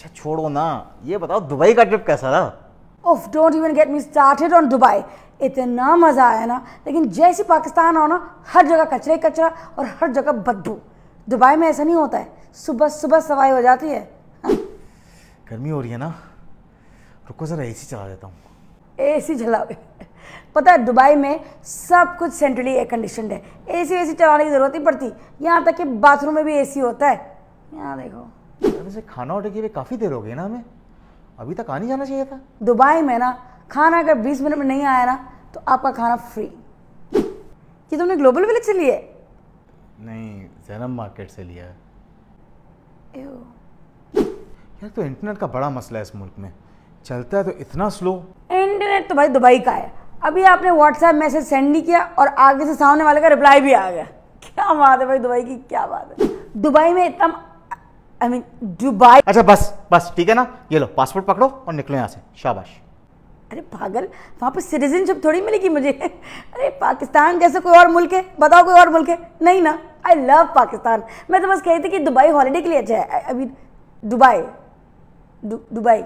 अच्छा छोड़ो ना। ये बताओ दुबई का ट्रिप कैसा रहा? Oof don't even get me started on Dubai इतना मज़ा आया ना। लेकिन जैसे पाकिस्तान आओ ना हर जगह कचरे कचरा और हर जगह बदबू। दुबई में ऐसा नहीं होता है। सुबह सुबह सफ़ाई हो जाती है। गर्मी हो रही है ना। रुको ज़रा एसी चला देता हूँ। ए सी चलाओगे पता है दुबई में सब कुछ सेंट्रली एयर कंडीशनड है ए सी वैसी चलाने की ज़रूरत नहीं पड़ती। यहाँ तक कि बाथरूम में भी ए सी होता है। यहाँ देखो। यार, वैसे खाना ऑर्डर किए काफ़ी देर हो गई ना हमें। अभी तक आ नहीं जाना चाहिए था। दुबई में ना खाना अगर 20 मिनट में नहीं आया ना तो आपका खाना फ्री ये तुमने ग्लोबल विलेज से लिए? नहीं जैनब मार्केट से लिया। है यार तो इंटरनेट का बड़ा मसला है इस मुल्क में। चलता है तो इतना स्लो इंटरनेट तो भाई दुबई का है। अभी आपने व्हाट्सएप मैसेज सेंड नहीं किया और आगे से सामने वाले का रिप्लाई भी आ गया। क्या बात है भाई दुबई की क्या बात है। दुबई में इतना आई मीन दुबई अच्छा बस बस ठीक है ना? ये लो पासपोर्ट पकड़ो और निकलो यहाँ से। शाबाश। अरे पागल वहाँ पर सिटीजनशिप थोड़ी मिलेगी मुझे। अरे पाकिस्तान जैसे कोई और मुल्क है बताओ कोई और मुल्क है। नहीं ना आई लव पाकिस्तान। मैं तो बस कह रही थी कि दुबई हॉलीडे के लिए अच्छा है। अभी दुबई दु- दुबई